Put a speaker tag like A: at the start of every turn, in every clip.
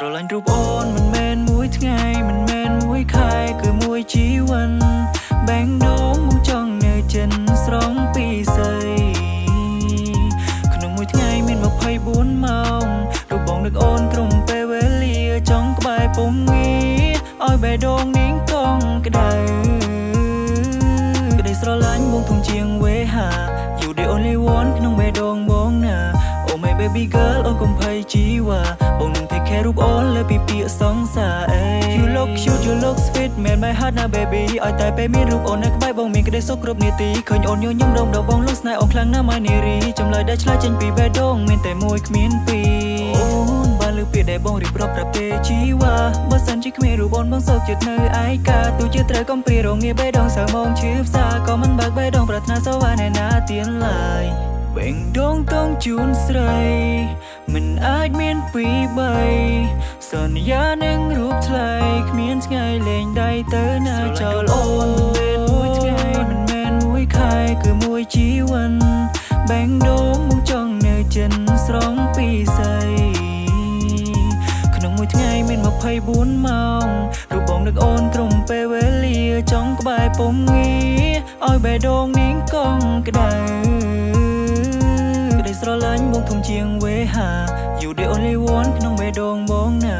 A: ស្រឡាញ់រូបអូនមិនមែនមួយថ្ងៃមិនមែនមួយខែគឺមួយជីវិតបែងដូងមកចង់នៅចិនស្រង់ពីស័យក្នុងមួយថ្ងៃមាន24ម៉ោងរូបបងនឹកអូនក្រុមពេលវេលាចង់ក្បែរពុំងាឲ្យបេះដូងនាងកងក្ដៅក្ដីស្រឡាញ់បងធំជាងវេហា You the only one ក្នុងបេះដូងបងណា Oh my baby girl អូនកុំភ័យជីវ៉ា ពីពាក្យសង្សារអេ You look cute you look sweet man my heart now baby ឲ្យតែពេលមានរូបអូននៅក្បែរបងមានក្ដីសុខគ្រប់នាទីឃើញអូនញញឹមដងដងបងលុះស្នេហ៍អូនខ្លាំងណាស់ my នារីចម្លើយដែលឆ្លើយចេញពីបេះដូងមានតែមួយគ្មានពីរអូនបានលើពាក្យដែលបងរៀបរាប់ប្រាប់ទេជីវ៉ាបើសិនជាគ្មានរូបអូនបងសោកចិត្តនៅឯកាទោះជាត្រូវកំព្រារងងាបេះដូងសៅមកឈឺផ្សាក៏មិនបើកបេះដូងប្រាថ្នាសវ៉ាណែណាទៀនឡើយបេងដូងតងជូនស្រី មិនអាចមានពីរបី ទៅណាចោលអូនមិនមែនមួយថ្ងៃមិនមែនមួយខែគឺមួយជីវិតបែងដូងមកចង់នៅចិនស្រង់ពីស័យក្នុងមួយថ្ងៃមាន24ម៉ោងរូបបងនឹកអូនក្រុមពេលវេលាចង់ក្បែរពុំងាឲ្យបេះដូងនាងកងក្ដៅក្ដីស្រឡាញ់បងធំជាងវេហា You the only one ក្នុងបេះដូងបងណា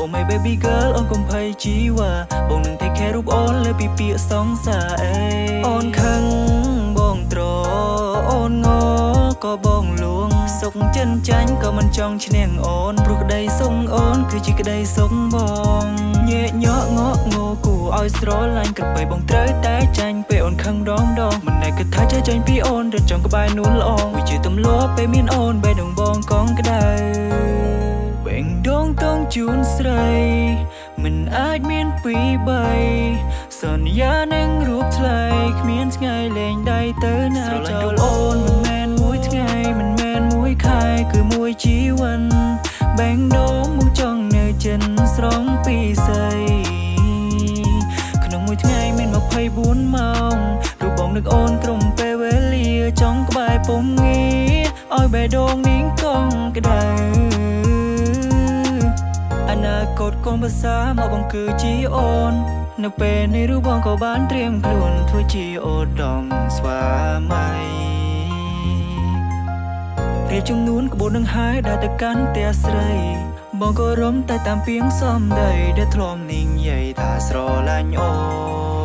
A: Oh my baby girl អូនកុំភ័យជីវ៉ាបងនឹង take care រូបអូនលើពីពាក្យសង្សារអេអូនខឹងបងត្រអូនងក៏បងលួង សុកចិនចាញ់ក៏មិនចង់ឈ្នះអូនព្រោះក្តីសុងអូន គឺជាក្តីសុងបងញែកញក់ងក់ងគូឲ្យស្រឡាញ់ក្របីបងត្រូវតែចាញ់ពេលអូនខឹងដងដងមិនណែគិតថាចេះចាញ់ពីអូនរត់ចង់ក្បែរនួនល្អវាជាទម្លាប់ពេលមានអូនបេះដូងបងកងក្ដៅបេ ងដូងតងជូនស្រី មិនអាចមានពីរបីសន្យានឹងរូបថ្លៃគ្មានថ្ងៃលេងដៃទៅណាចោលអូនមិនមែនមួយថ្ងៃមិនមែនមួយខែគឺមួយជីវិតបែងដូងមកចង់នៅចិនស្រង់ពីស័យក្នុងមួយថ្ងៃមាន24ម៉ោងរូបបងនឹកអូនក្រុមពេលវេលាចង់ក្បែរពុំងាឲ្យបេះដូងនាងកងក្ដៅអ នាគតកូនភាសាមកបងគឺជាអូន នៅពេលនេះរូបបងក៏បានត្រៀមខ្លួនធ្វើជាអូដំស្វាមីរៀបចំនួនក្បួននឹងហើយដែលទៅកាន់ផ្ទះស្រី បងក៏រំតែតាមពីងសំដីដែលធ្លាប់នាងយាយថាស្រឡាញ់អូបេ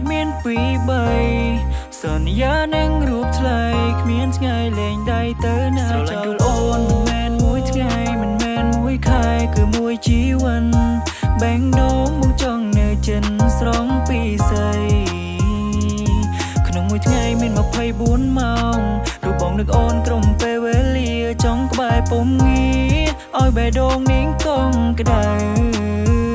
A: ចមានពីរបីសន្យានឹងរូបថ្លៃគ្មានថ្ងៃលេងដៃទៅណាចោលអូនមិនមែនមួយថ្ងៃមិនមែនមួយខែគឺមួយជីវិតបែងដូងមកចង់នៅចិនស្រង់ពីស័យក្នុងមួយថ្ងៃមាន24ម៉ោងរូបបងនឹកអូនក្រុមពេលវេលាចង់ក្បែរពុំងាឲ្យបេះដូងនាងកងក្ដៅ